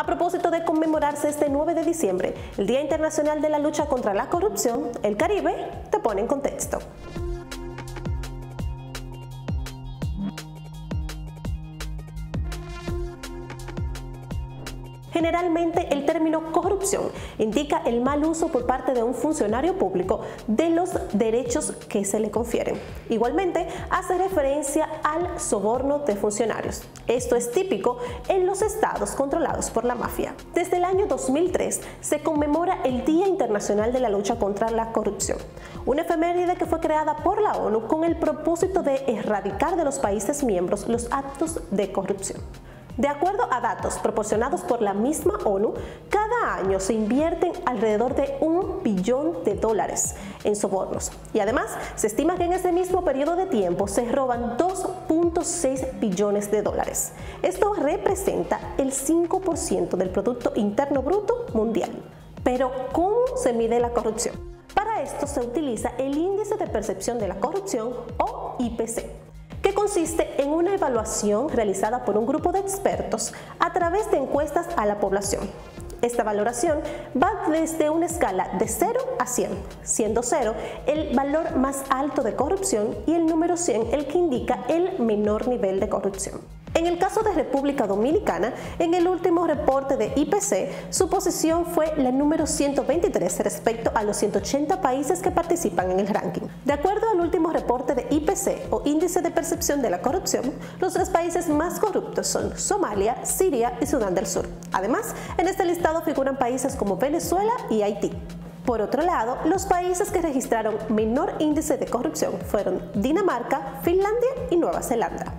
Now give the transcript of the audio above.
A propósito de conmemorarse este 9 de diciembre, el Día Internacional de la Lucha contra la Corrupción, el Caribe te pone en contexto. Generalmente el término corrupción indica el mal uso por parte de un funcionario público de los derechos que se le confieren. Igualmente hace referencia al soborno de funcionarios. Esto es típico en los estados controlados por la mafia. Desde el año 2003 se conmemora el Día Internacional de la Lucha contra la Corrupción, una efeméride que fue creada por la ONU con el propósito de erradicar de los países miembros los actos de corrupción. De acuerdo a datos proporcionados por la misma ONU, cada año se invierten alrededor de un billón de dólares en sobornos y además se estima que en ese mismo periodo de tiempo se roban 2.6 billones de dólares. Esto representa el 5% del Producto Interno Bruto mundial. Pero ¿cómo se mide la corrupción? Para esto se utiliza el Índice de Percepción de la Corrupción o IPC consiste en una evaluación realizada por un grupo de expertos a través de encuestas a la población. Esta valoración va desde una escala de 0 a 100, siendo 0 el valor más alto de corrupción y el número 100 el que indica el menor nivel de corrupción. En el caso de República Dominicana, en el último reporte de IPC, su posición fue la número 123 respecto a los 180 países que participan en el ranking. De acuerdo al último reporte O Índice de Percepción de la Corrupción, los tres países más corruptos son Somalia, Siria y Sudán del Sur. Además, en este listado figuran países como Venezuela y Haití. Por otro lado, los países que registraron menor índice de corrupción fueron Dinamarca, Finlandia y Nueva Zelanda.